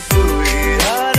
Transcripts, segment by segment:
एक तू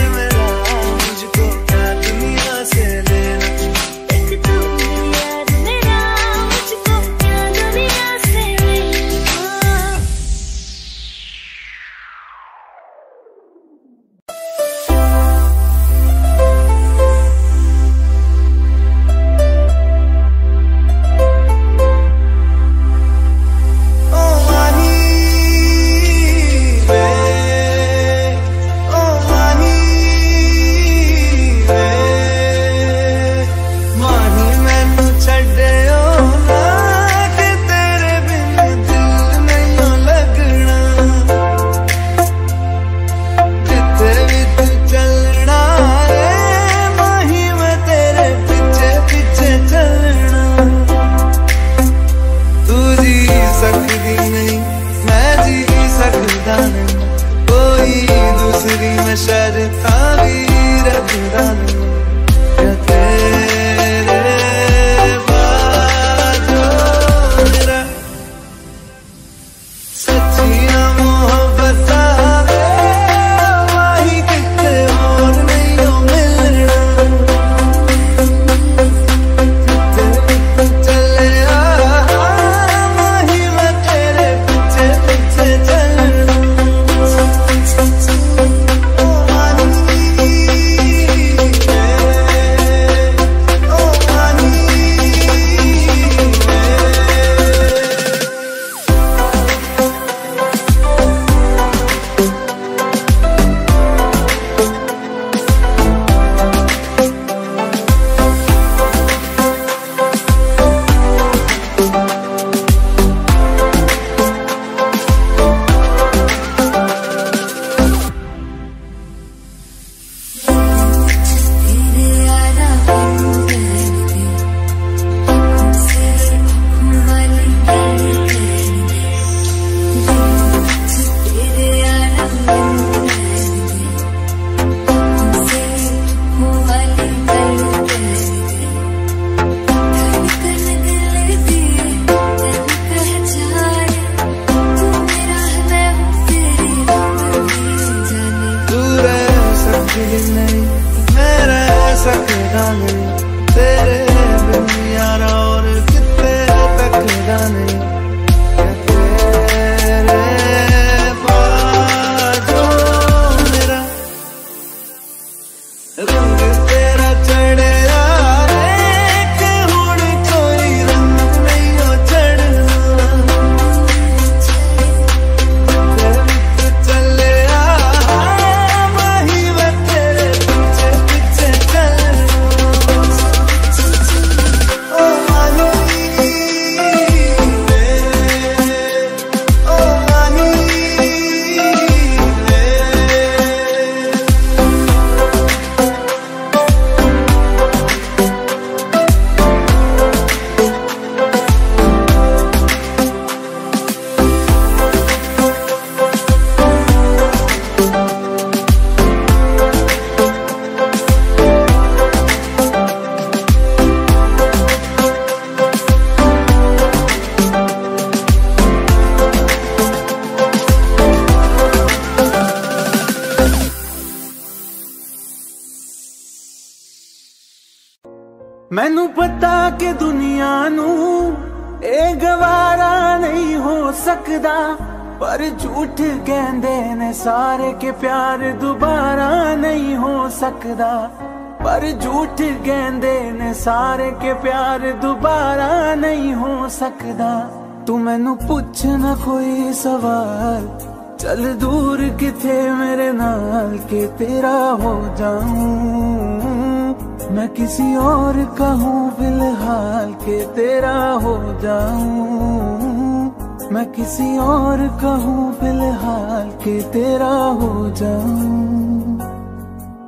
ਸਕਦਾ ਪਰ ਝੂਠ ਗੈਂਦੇ ਨੇ ਸਾਰੇ ਕੇ ਪਿਆਰ ਦੁਬਾਰਾ ਨਹੀਂ ਹੋ ਸਕਦਾ ਤੂੰ ਮੈਨੂੰ ਪੁੱਛ ਨਾ ਕੋਈ ਸਵਾਲ ਚੱਲ ਦੂਰ ਕਿਥੇ ਮੇਰੇ ਨਾਲ ਕਿ ਤੇਰਾ ਹੋ ਜਾਉਂ ਮੈਂ ਕਿਸੇ ਔਰ ਕਾ ਹੂੰ ਫਿਲਹਾਲ ਕਿ ਤੇਰਾ ਹੋ ਜਾਉਂ मैं किसी और कहूँ फ़िलहाल के तेरा हो जाऊँ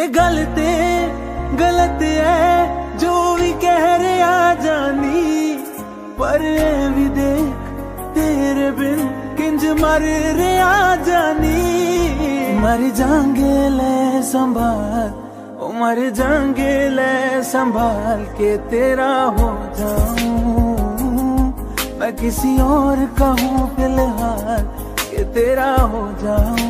ए गलत गलत है, जो भी कह रहा जानी। पर भी देख, तेरे बिन किंज मर रहा जानी। मर जाएँगे, ले संभाल, ओ मर जाएँगे, ले संभाल के तेरा हो जाऊँ। मैं किसी और कहूँ फ़िलहाल के तेरा हो जाऊँ।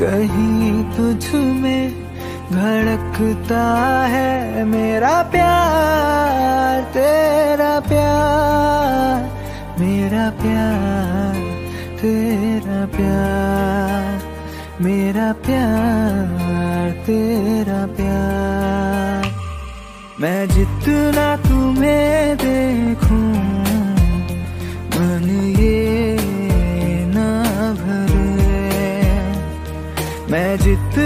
कहीं तुझ में धड़कता है मेरा प्यार, तेरा प्यार, मेरा प्यार, तेरा प्यार, मेरा प्यार, तेरा प्यार। मैं जितना तुम्हें देखूँ मैं जितना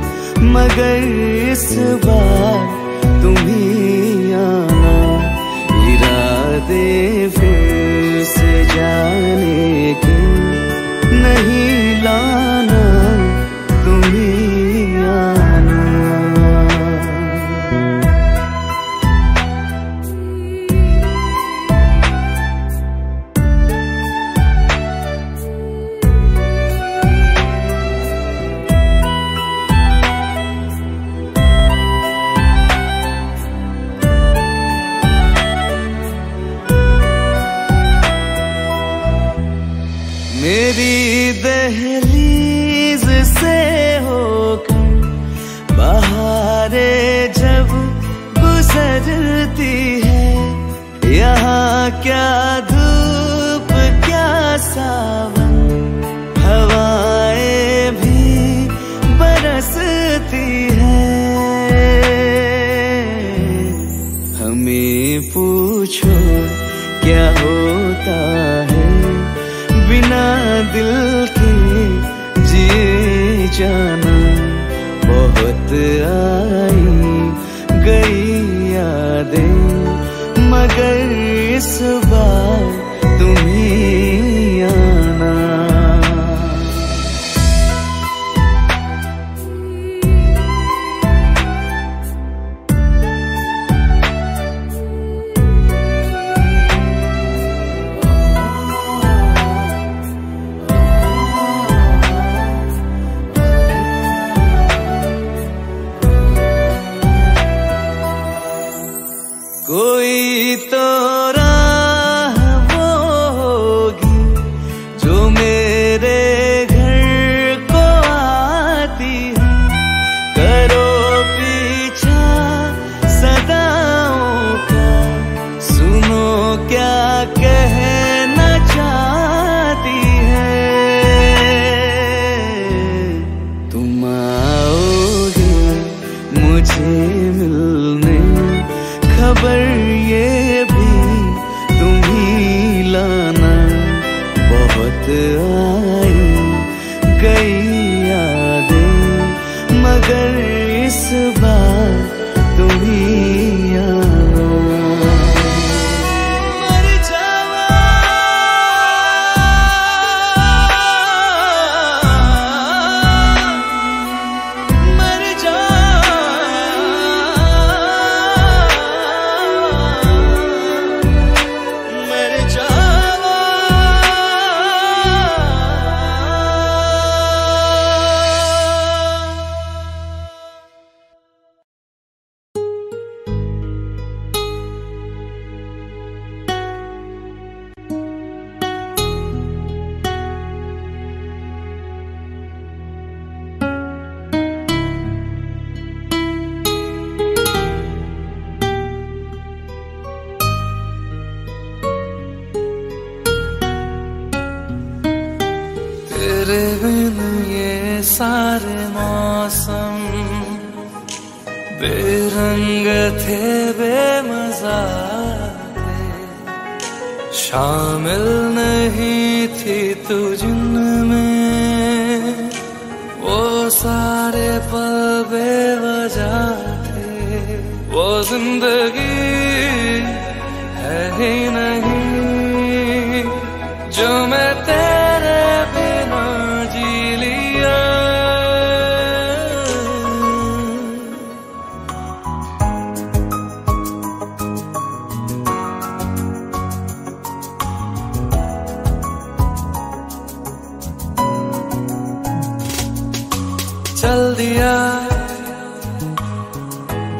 मगर इस बार तुम्हें आना। इरादे फिर से जाने के। नहीं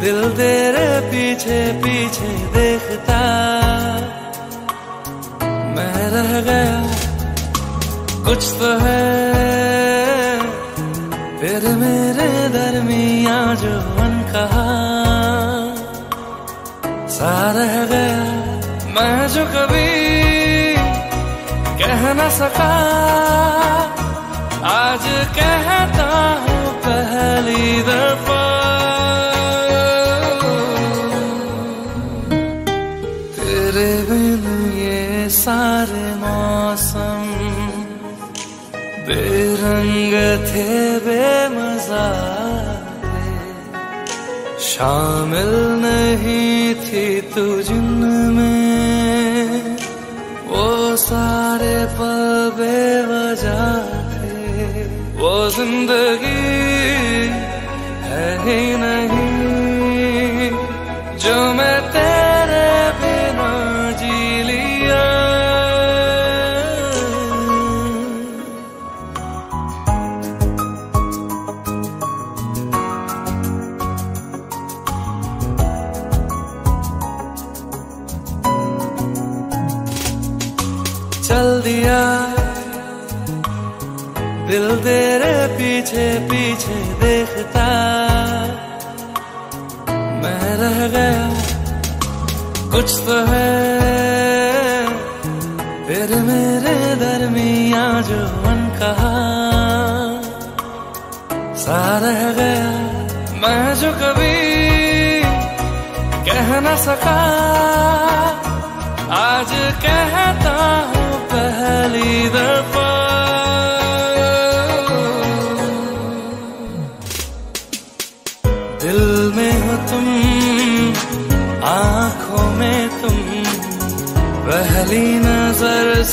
दिल तेरे पीछे पीछे देखता। मैं रह गया, कुछ तो है। फिर मेरे दरमिया जो मन कहा। सा रह गया, मैं जो कभी कह न सका। आज कहता हूँ, पहली दफ़ा थे बेमजा। शामिल नहीं थी तू जिनमें वो सारे पल बेवजह थे। वो ज़िंदगी है ही नहीं। कुछ तो है तेरे मेरे दरमिया जो मन कहा सा रह गया मैं जो कभी कह न सका। आज कहता हूँ पहली दफ़ा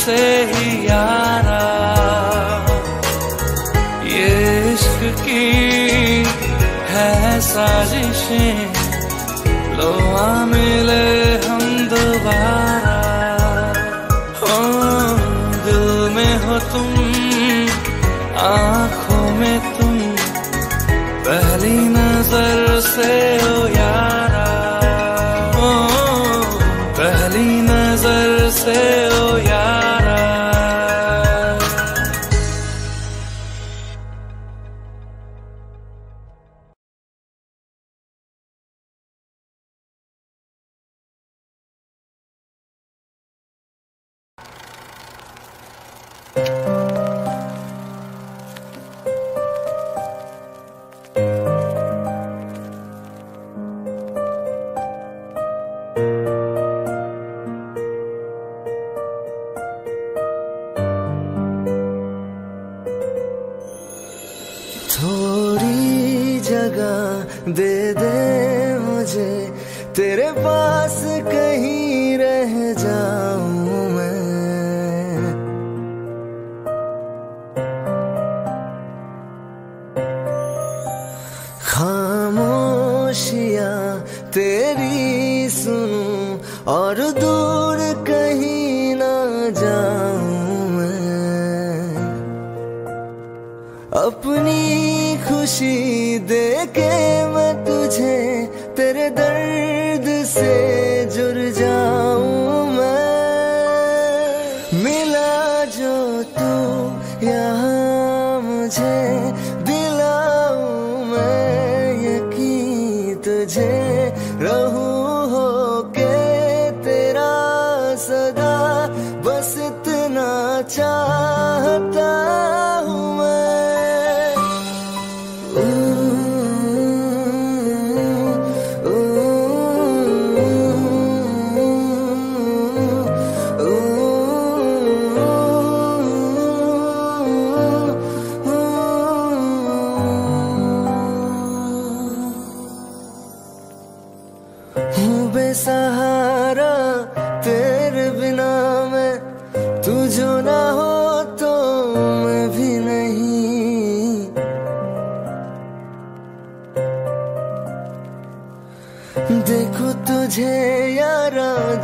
से ही यारा। ये इश्क की है साजिशें लो आ मिले हम दोबारा। हो, दिल में हो तुम, आँखों में तुम, पहली नज़र से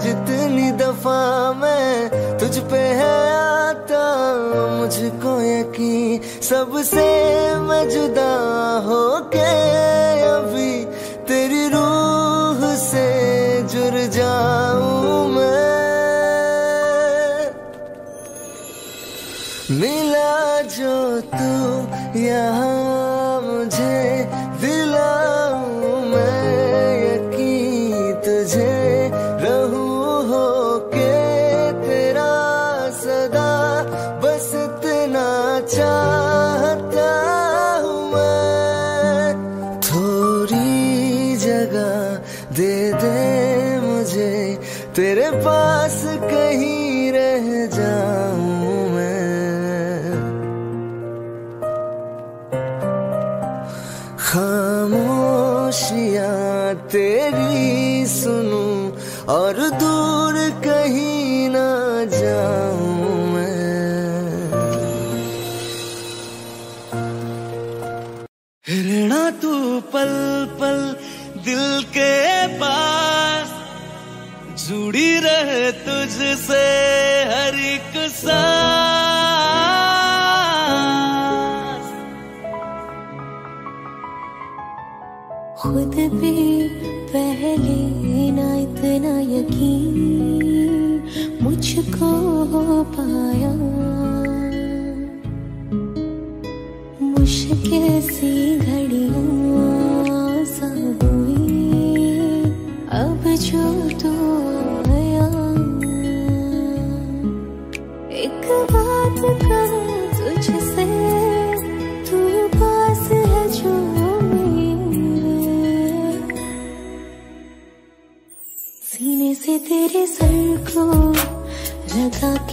जितनी दफ़ा मैं तुझ पे है आता, मुझको यकीन सबसे मैं जुदा हो के अभी तेरी रूह से जुड़ जाऊँ मैं। मिला जो तू यहाँ तुझसे हर एक सांस। खुद भी पहले ना इतना यकीन मुझको हो पाया। मुश्किल सी घड़ियों तेरे सर को लगा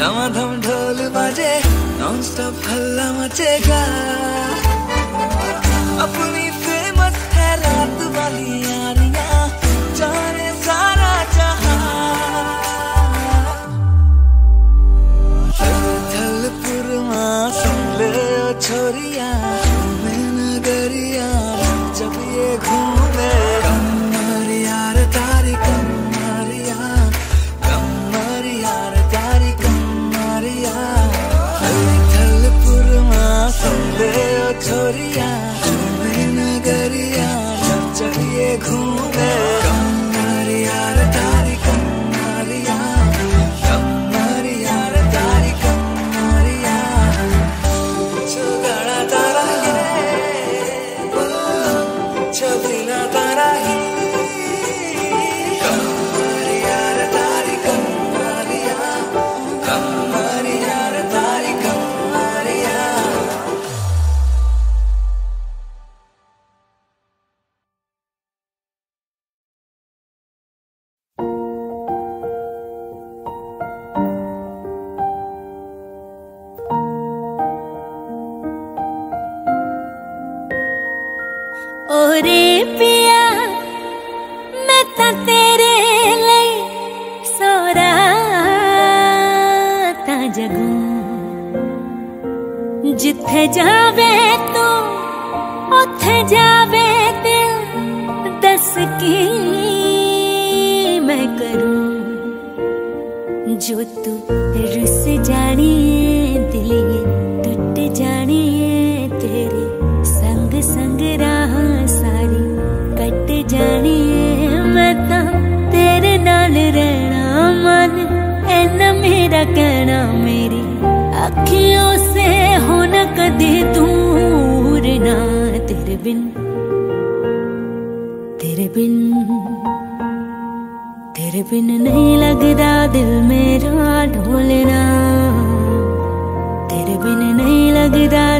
दमाधम ढोल बजे नॉन स्टॉप हल्ला मचेगा। अपनी फ़ेमस है रात वाली।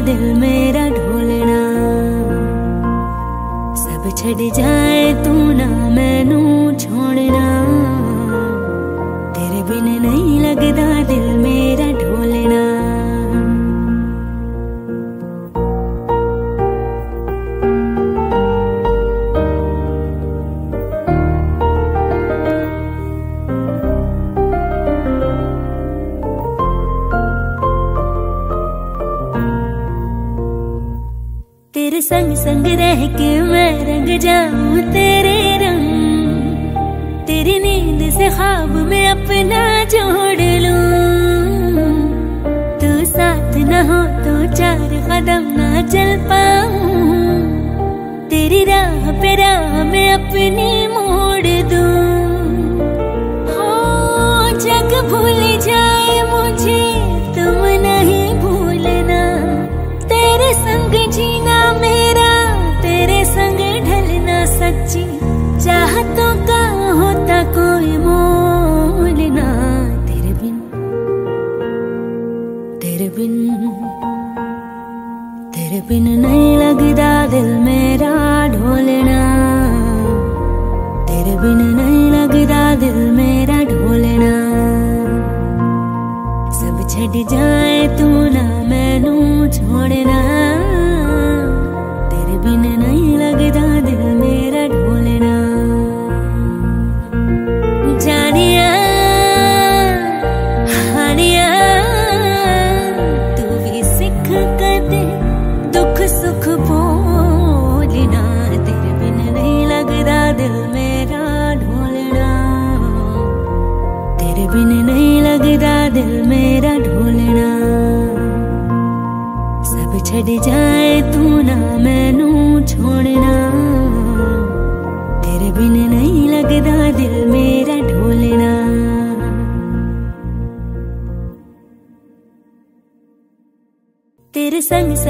दिल मेरा ढोलना। सब छड़ जाए तू ना मैनू छोड़ना। तेरे बिन नहीं लगता दिल संग रह के मैं रंग जाऊँ तेरे रंग। तेरी नींद से ख्वाब में अपना जोड़ लूँ। तू साथ न हो तो चार कदम ना चल पाऊँ। तेरी राह पे राह में अपनी मोड़ दूँ। बिन नहीं लगदा दिल मेरा।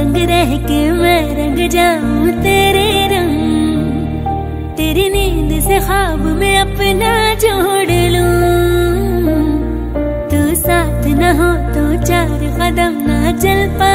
संग रह के मैं रंग जाऊँ तेरे रंग। तेरी नींद से ख्वाब में अपना जोड़ लूँ। तू साथ न हो तो चार कदम ना चल पाऊँ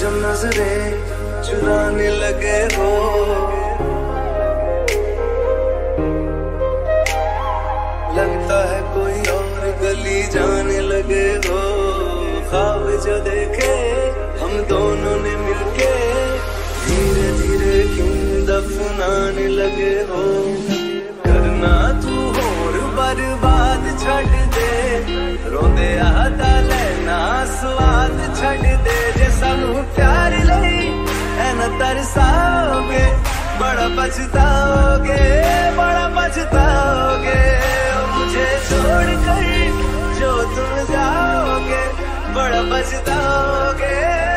जब नजरे चुराने लगे हो। लगता है कोई और गली जाने लगे हो। खाब जो देखे, हम दोनों ने मिलके धीरे धीरे क्यों दफनाने लगे हो। करना तू और बर्बाद छट दे, रोंदे आता ਸਵਾਦ ਛੱਡ ਦੇ ਜੇ ਸਾਨੂੰ ਪਿਆਰ ਲਈ ਐਨਾ ਤਰਸਾਓਗੇ ਬੜਾ पछताओगे बड़ा पछताओगे मुझे छोड़ कर जो तुम जाओगे बड़ा पछताओगे बड़ा पछताओगे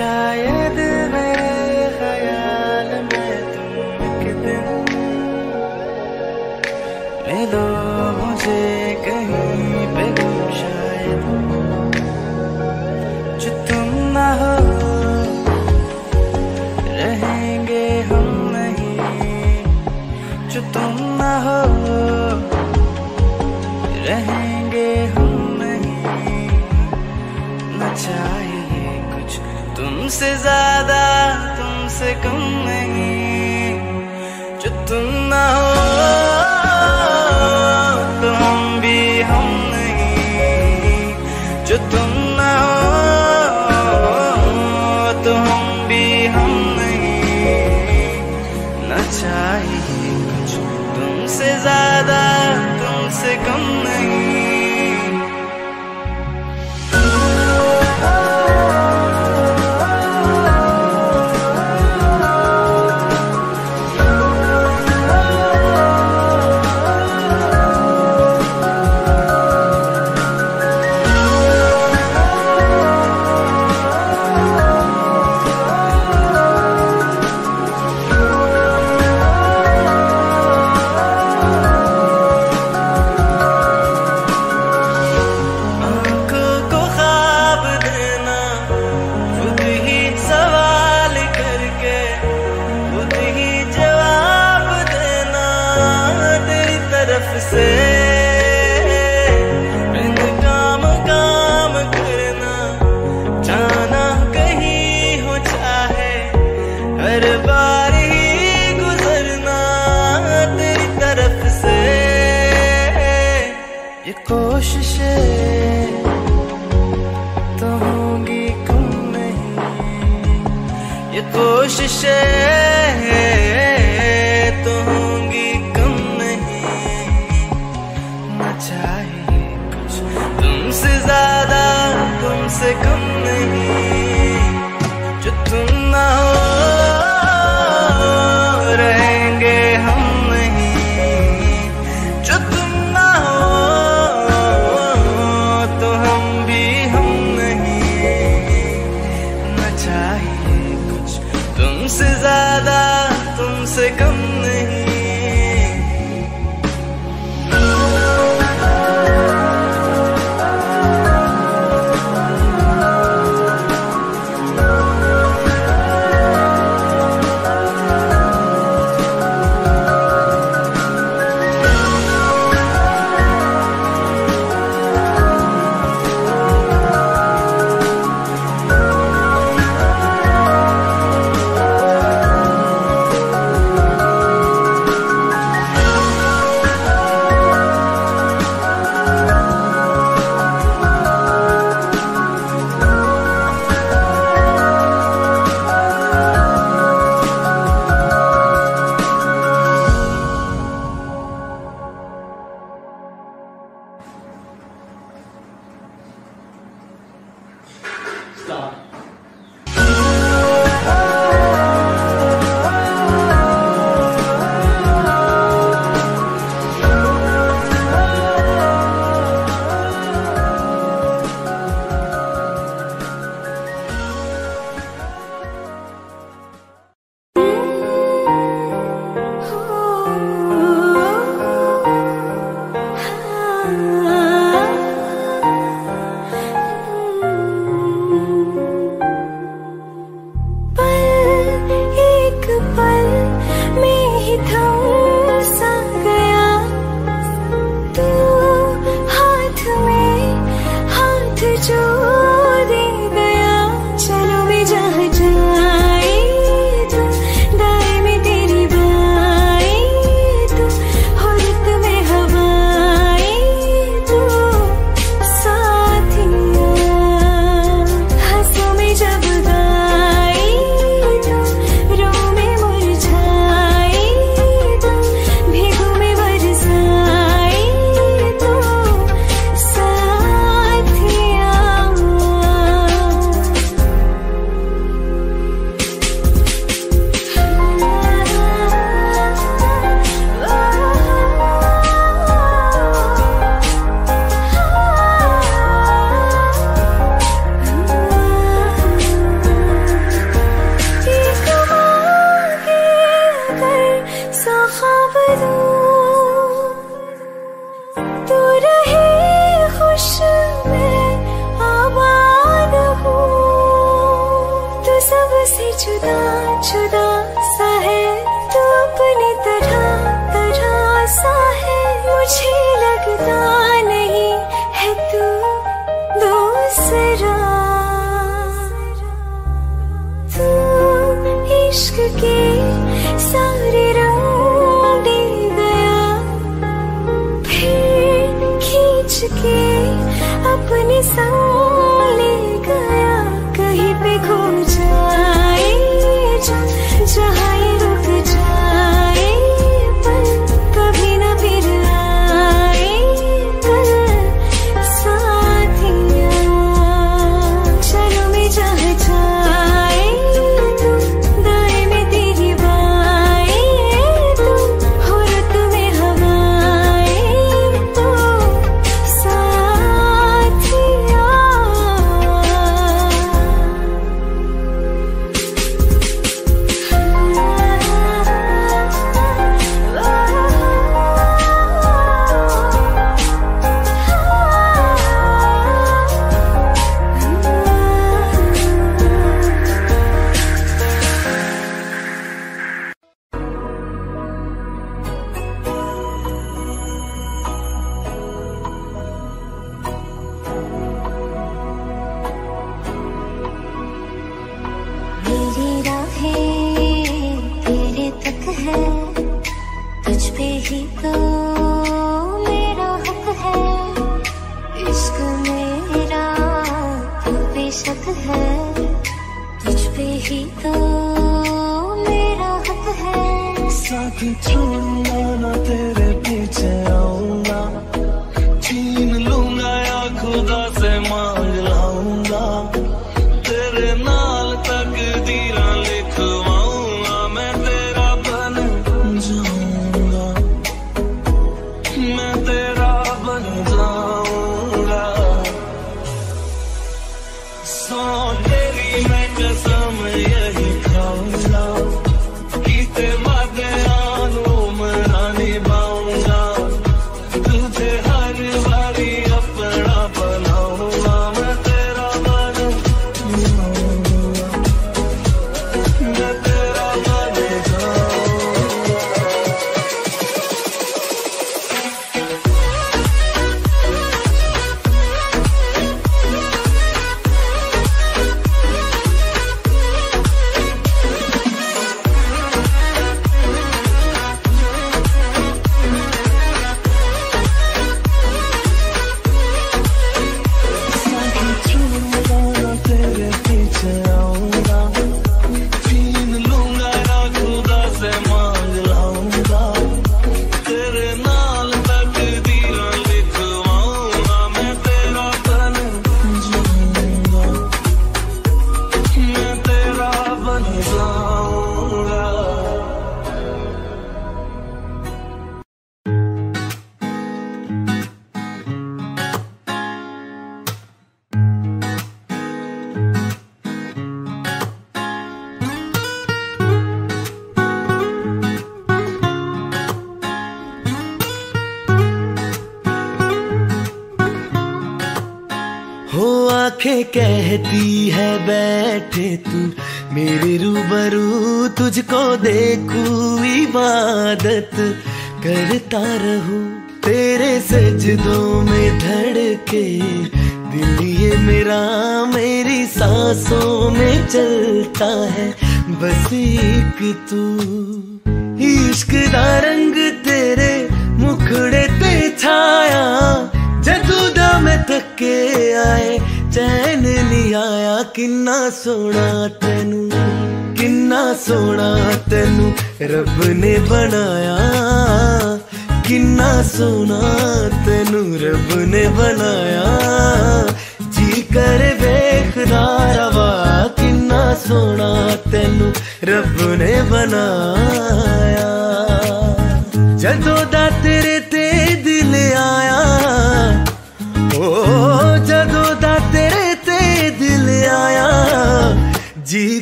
शायद मेरे ख्याल में तुम कितने मिलो मुझसे ज़्यादा तुमसे कम नहीं। जो तुम ना हो कहती है, बैठे तू, मेरे रूबरू, तुझको देखू इबादत, करता रहू तेरे सजदों में धड़के, दिल ये मेरा, मेरी सांसों में चलता है, बस एक तू। इश्क का रंग तेरे मुखड़े पे छाया, जदूदा में थके आए, चैन ਕਿੰਨਾ ਸੋਹਣਾ ਤੈਨੂੰ, ਕਿੰਨਾ ਸੋਹਣਾ ਤੈਨੂੰ ਰੱਬ ਨੇ ਬਣਾਇਆ। ਕਿੰਨਾ ਸੋਹਣਾ ਤੈਨੂੰ ਰੱਬ ਨੇ ਬਣਾਇਆ। ਜੀ ਕਰ ਵੇਖਦਾ ਰਵਾ, ਕਿੰਨਾ ਸੋਹਣਾ ਤੈਨੂੰ ਰੱਬ ਨੇ ਬਣਾਇਆ।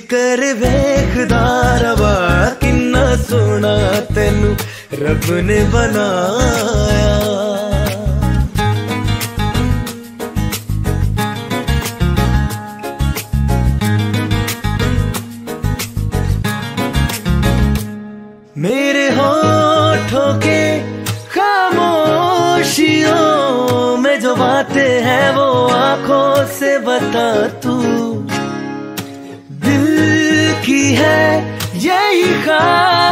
ਜ਼ਿਕਰ ਵੇਖਦਾ ਰਵਾ ਕਿੰਨਾ ਸੋਹਣਾ ਤੈਨੂੰ ਰੱਬ ਨੇ ਬਣਾਇਆ।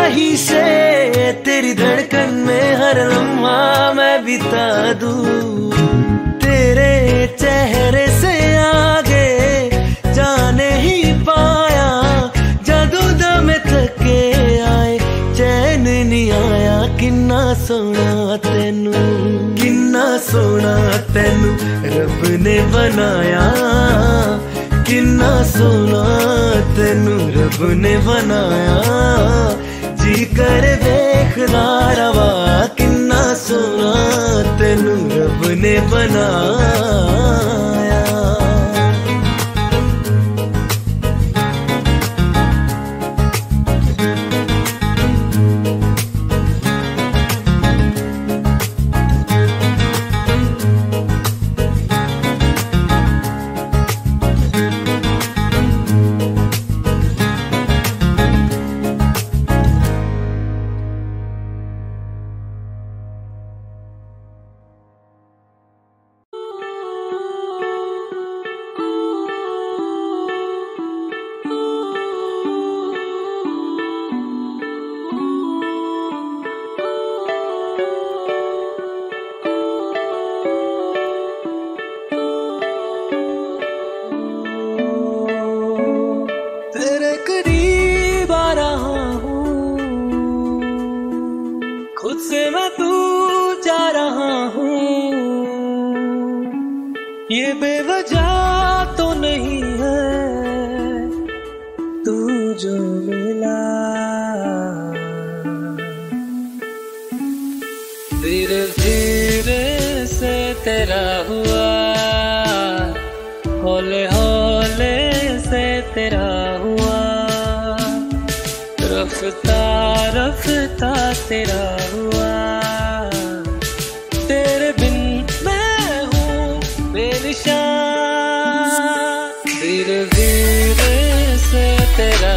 ही से तेरी धड़कन में हर लम्हा मैं बिता दू। तेरे चेहरे से आगे जाने ही पाया, जादू दम थके आए। चैन नहीं आया, किन्ना सोना तेनू। किन्ना सोना तेनू, रब ने बनाया। किन्ना सोना तेनू रब ने बनाया जी कर देखदा रवा किन्ना सोना तेनू रब ने बनाया बेनिशान धीरे धीरे से तेरा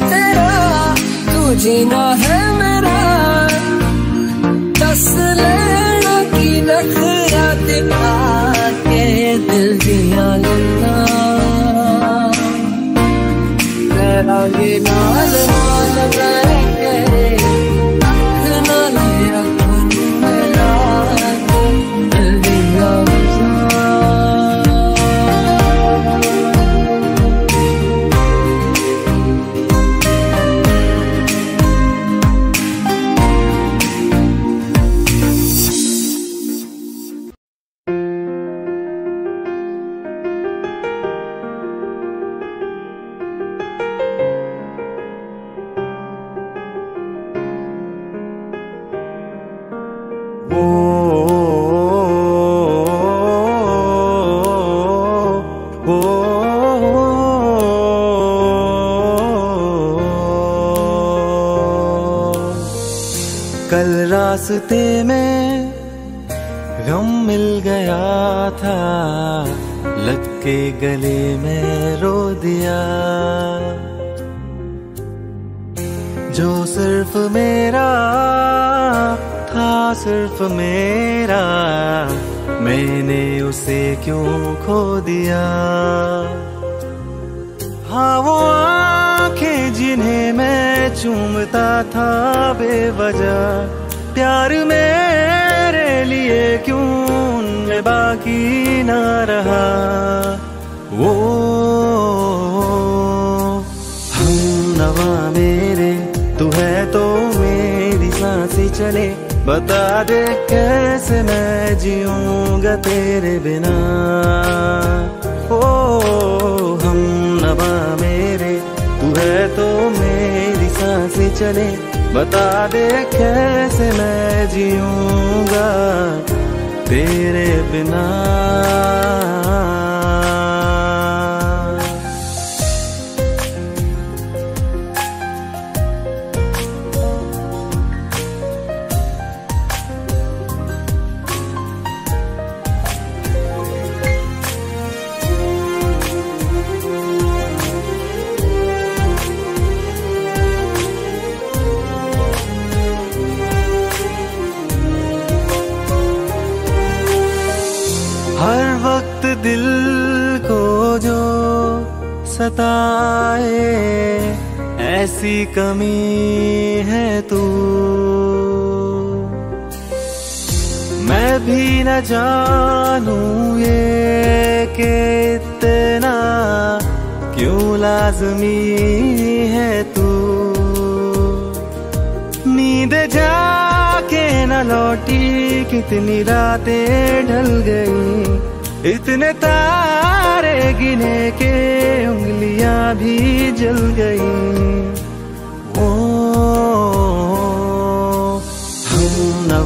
तेरा, तू जीना है मेरा। दस लेना की नखरा दिखा के दिल दिया लगा तेरा ये नाल रह ऐसी कमी है तू। मैं भी न जानू ये कि इतना क्यों लाजमी है तू। नींद जाके न लौटी, कितनी रातें ढल गई। इतने तारे गिने के, उंगलियाँ भी जल गई।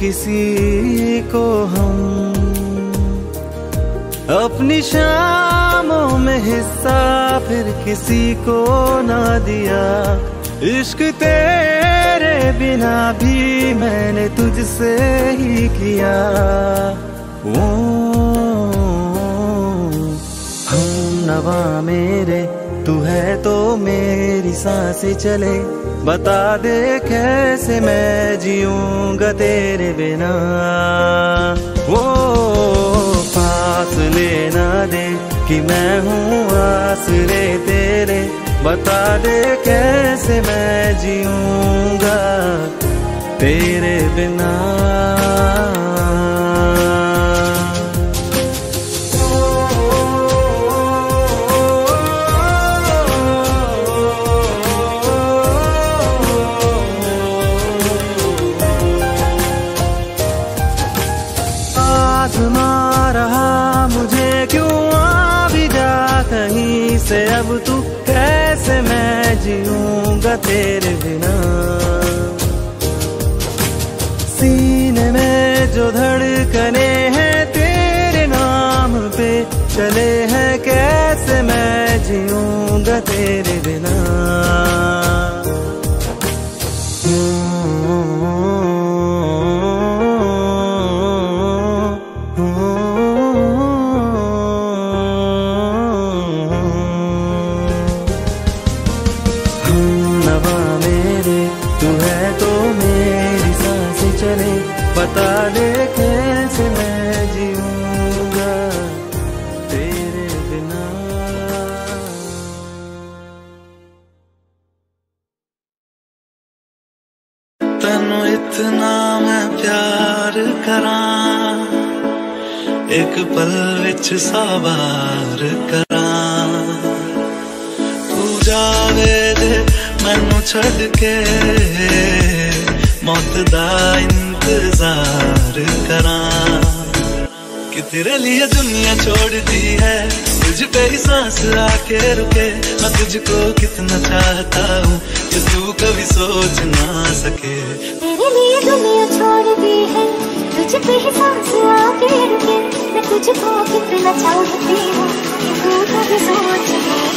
किसी को हम अपनी शामों में हिस्सा फिर किसी को ना दिया। इश्क तेरे बिना भी मैंने तुझसे ही किया। ओ नवा मेरे, तू है तो मेरी साँसें चले। बता दे कैसे मैं जीऊँगा तेरे बिना। वो पास लेना दे कि मैं हूँ आसरे तेरे। बता दे कैसे मैं जीऊँगा तेरे बिना। कैसे मैं जीऊँगा तेरे बिना। सीने में जो धड़कने हैं तेरे नाम पे, चले हैं कैसे मैं जीऊँगा तेरे ਪਲ ਵਿੱਚ ਸਾਵਾਰ ਕਰਾਂ ਤੂੰ ਜਾਵੇ ਦੇ ਮੈਨੂੰ ਛੱਡ ਕੇ ਮੌਤ ਦਾ ਇੰਤਜ਼ਾਰ ਕਰਾਂ कि तेरे लिए दुनिया छोड़ दी है तुझ पे ही सांस आके रुके मैं तुझको कितना चाहता हूँ कि तू कभी सोच ना सके तेरे लिए दुनिया छोड़ दी है तुझ पे ही सांस आके रुके। मैं तुझको कितना चाहती हूँ तू कभी सोच।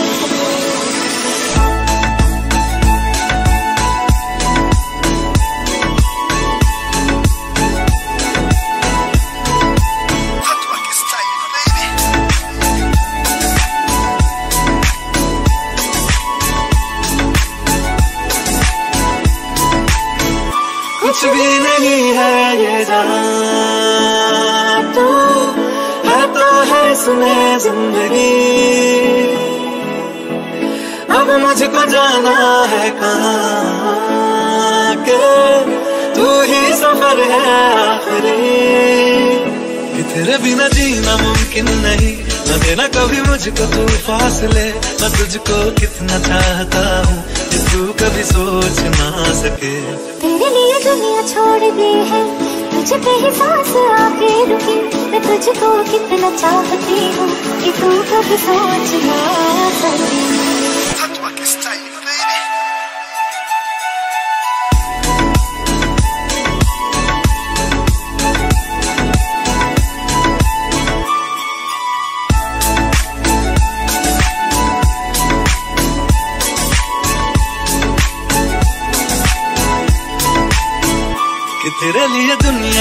जाना है कहाँ के? तू ही सफ़र है तेरे बिना जीना मुमकिन नहीं। न देना कभी मुझको तू फासले। मैं तुझको कितना चाहता हूँ कि तू कभी सोच ना सके। तेरे लिए दुनिया छोड़ दी है। तुझ ही सांस आके रुकी। मैं तुझको कितना चाहती हूँ कि तू कभी सोच ना सके।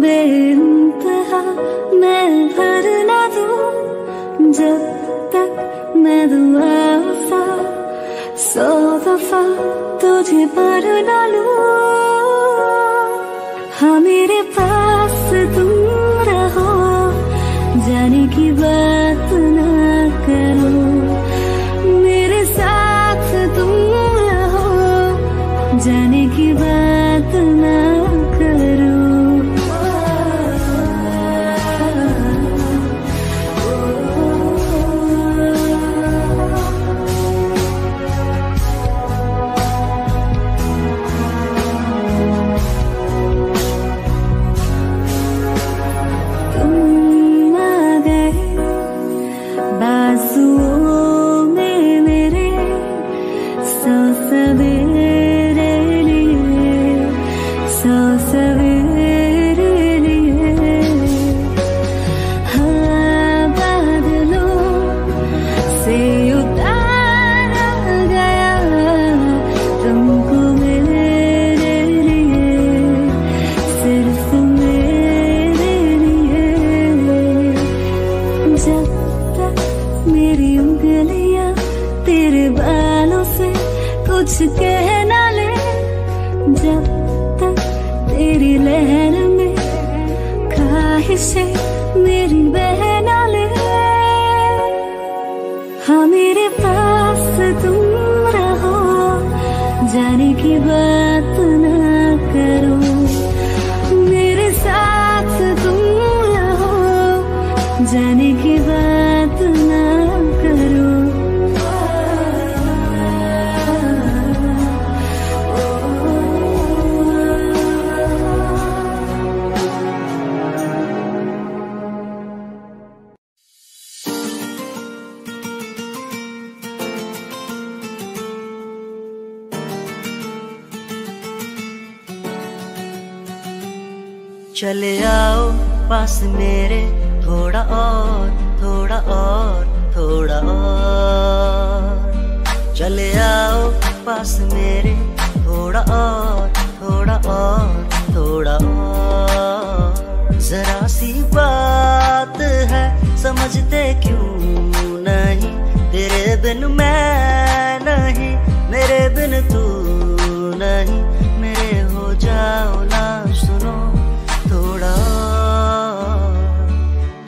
बेइंतहा मैं भर ना दूँ जब तक मैं दुआ सौ दफ़ा तुझे पर ना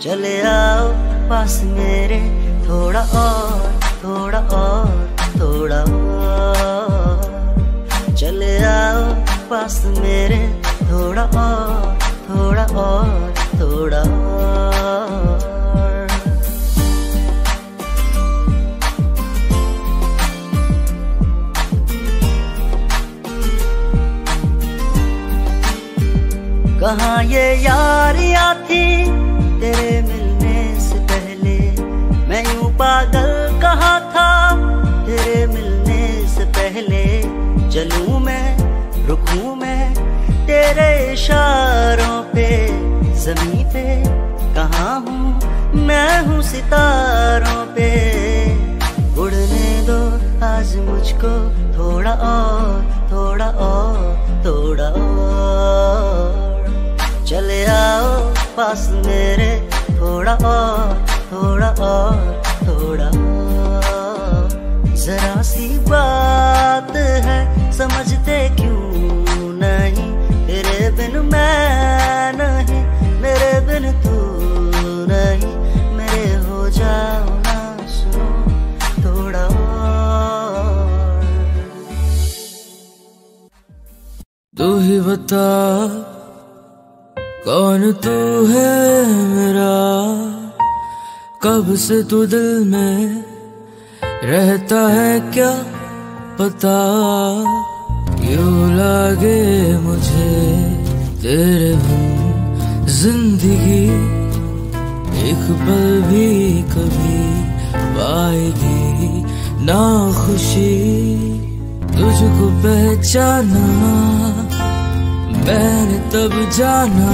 चले आओ पास मेरे, थोड़ा और थोड़ा और थोड़ा और। चले आओ पास मेरे, थोड़ा और थोड़ा और, थोड़ा कहाँ ये यारियाँ तेरे मिलने से पहले मैं यूँ पागल कहा था? तेरे मिलने से पहले जलूं मैं, रुकूं मैं तेरे इशारों पे? जमी पे कहाँ हूँ? मैं हूँ सितारों पे। उड़ने दो आज मुझको, थोड़ा और थोड़ा और थोड़ा और। चले आओ पास मेरे थोड़ा और थोड़ा और, थोड़ा जरा सी बात है, समझते क्यों नहीं? तेरे बिन मैं नहीं, मेरे बिन तू नहीं। मेरे हो जाओ ना, सुनो, थोड़ा और। तू ही बता कौन तू है मेरा? कब से तू दिल में रहता है क्या पता? क्यों लागे मुझे तेरे बिन ज़िंदगी? एक पल भी कभी पाएगी ना खुशी तुझको पहचाना मैंने तब जाना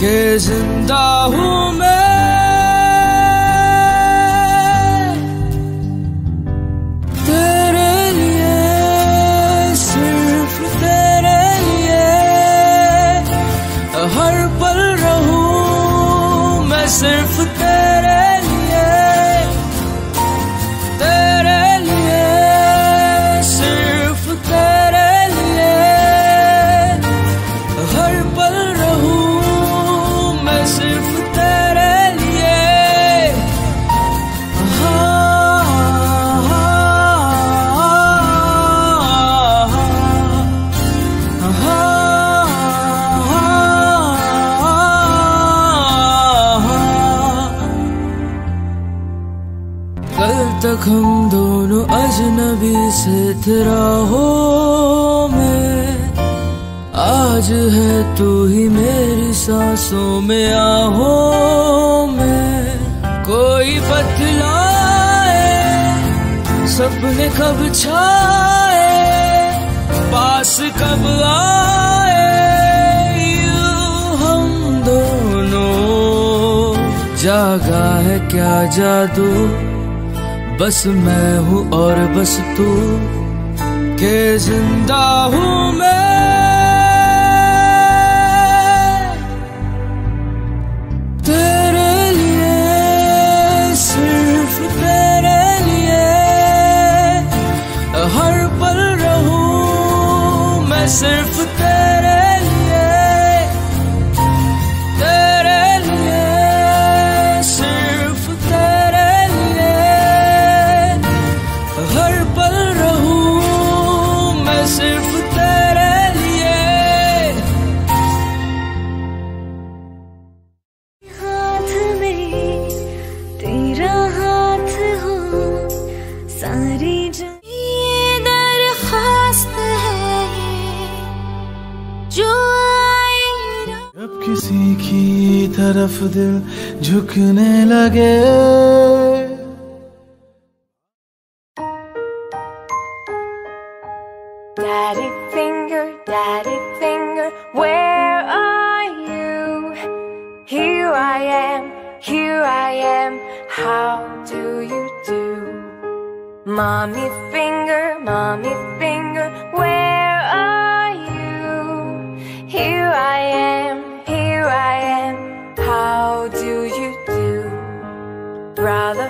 के ज़िंदा हूँ मैं। तेरे लिए, सिर्फ़ तेरे लिए, हर पल रहूँ मैं सिर्फ़ अजनबी से हो मैं। आज है तू ही मेरी सांसों में आहो मैं। कोई बतलाए, सपने कब छाए, पास कब आए? हम दोनों, जागा है क्या जादू? बस मैं हूँ और बस तू के ज़िंदा हूँ मैं। तेरे लिए, सिर्फ़ तेरे लिए, हर पल रहूँ मैं सिर्फ़ दिल झुकने लगे।